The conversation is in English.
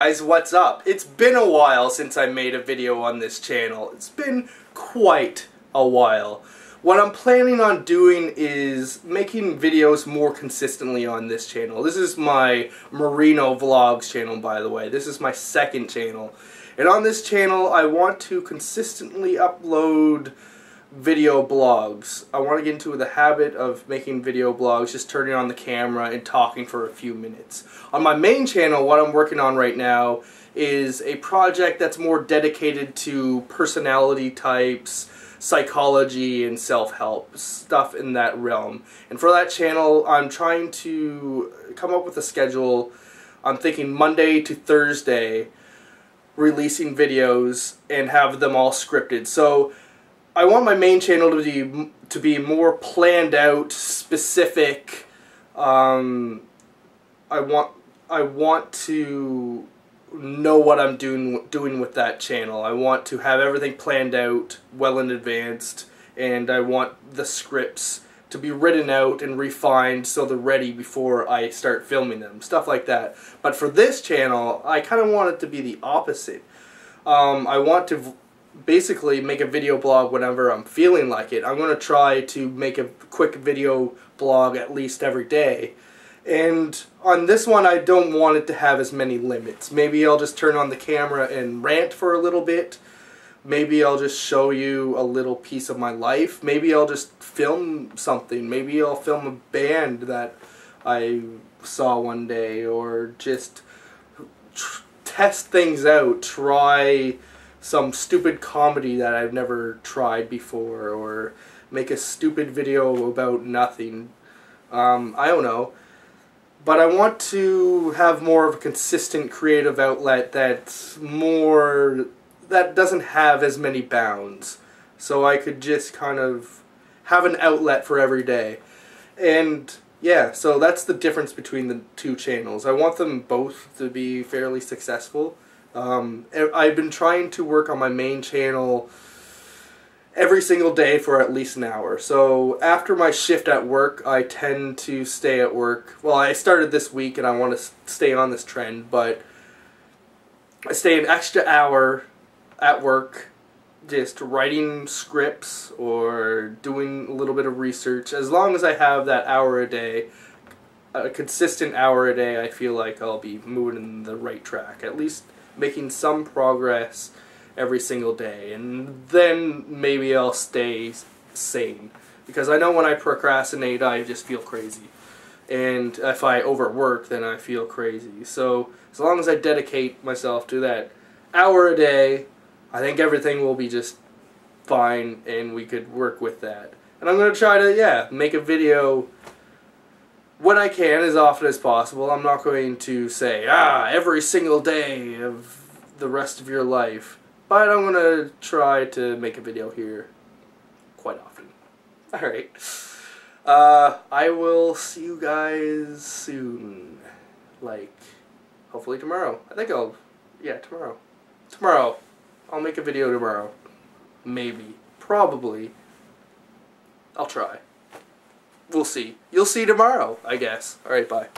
Guys, what's up? It's been a while since I made a video on this channel. It's been quite a while. What I'm planning on doing is making videos more consistently on this channel. This is my Marino Vlogs channel, by the way. This is my second channel. And on this channel, I want to consistently upload video blogs. I want to get into the habit of making video blogs, just turning on the camera and talking for a few minutes. On my main channel, what I'm working on right now is a project that's more dedicated to personality types, psychology, and self-help, stuff in that realm. And for that channel, I'm trying to come up with a schedule. I'm thinking Monday to Thursday releasing videos and have them all scripted. So I want my main channel to be to be more planned out, specific. Um, I want I want to know what I'm doing doing with that channel. I want to have everything planned out well in advance, and I want the scripts to be written out and refined so they're ready before I start filming them. Stuff like that. But for this channel, I kind of want it to be the opposite. Um, I want to basically make a video blog whenever I'm feeling like it. I'm going to try to make a quick video blog at least every day. And on this one, I don't want it to have as many limits. Maybe I'll just turn on the camera and rant for a little bit. Maybe I'll just show you a little piece of my life. Maybe I'll just film something. Maybe I'll film a band that I saw one day. Or just test things out. Try some stupid comedy that I've never tried before or make a stupid video about nothing. Um, I don't know. But I want to have more of a consistent creative outlet that's more that doesn't have as many bounds. So I could just kind of have an outlet for every day. And yeah, so that's the difference between the two channels. I want them both to be fairly successful. Um, I've been trying to work on my main channel every single day for at least an hour. So after my shift at work, I tend to stay at work. Well, I started this week and I want to stay on this trend, but I stay an extra hour at work just writing scripts or doing a little bit of research. As long as I have that hour a day, a consistent hour a day, I feel like I'll be moving in the right track. At least making some progress every single day. And then maybe I'll stay sane. Because I know when I procrastinate, I just feel crazy. And if I overwork, then I feel crazy. So as long as I dedicate myself to that hour a day, I think everything will be just fine and we could work with that. And I'm going to try to, yeah, make a video when I can, as often as possible. I'm not going to say, ah, every single day of the rest of your life. But I'm going to try to make a video here quite often. Alright. Uh, I will see you guys soon. Like, hopefully tomorrow. I think I'll, yeah, tomorrow. Tomorrow. I'll make a video tomorrow. Maybe. Probably. I'll try. We'll see. You'll see tomorrow, I guess. Alright, bye.